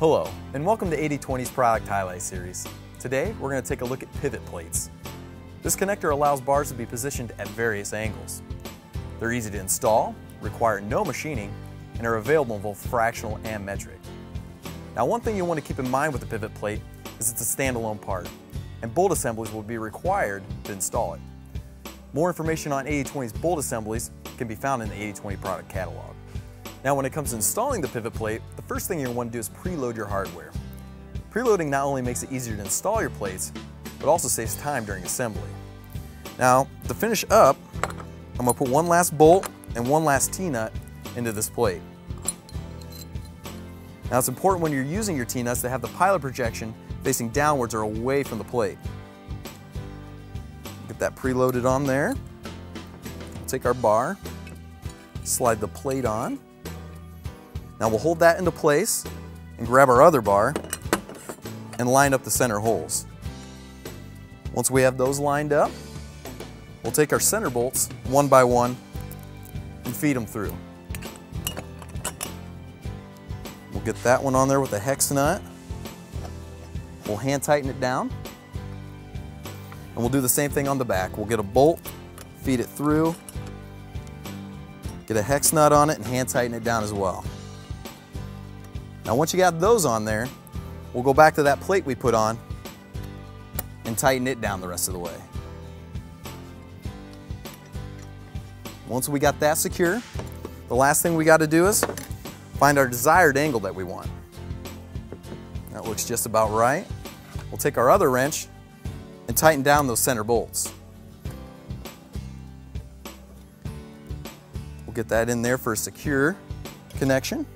Hello, and welcome to 8020's Product Highlight Series. Today, we're going to take a look at pivot plates. This connector allows bars to be positioned at various angles. They're easy to install, require no machining, and are available in both fractional and metric. Now one thing you want to keep in mind with the pivot plate is it's a standalone part, and bolt assemblies will be required to install it. More information on 8020's bolt assemblies can be found in the 8020 product catalog. Now when it comes to installing the pivot plate, the first thing you're want to do is preload your hardware. Preloading not only makes it easier to install your plates, but also saves time during assembly. Now, to finish up, I'm going to put one last bolt and one last T-nut into this plate. Now it's important when you're using your T-nuts to have the pilot projection facing downwards or away from the plate. Get that preloaded on there. Take our bar, slide the plate on. Now we'll hold that into place and grab our other bar and line up the center holes. Once we have those lined up, we'll take our center bolts one by one and feed them through. We'll get that one on there with a hex nut. We'll hand tighten it down. And we'll do the same thing on the back. We'll get a bolt, feed it through, get a hex nut on it and hand tighten it down as well. Now once you got those on there, we'll go back to that plate we put on and tighten it down the rest of the way. Once we got that secure, the last thing we got to do is find our desired angle that we want. That looks just about right. We'll take our other wrench and tighten down those center bolts. We'll get that in there for a secure connection.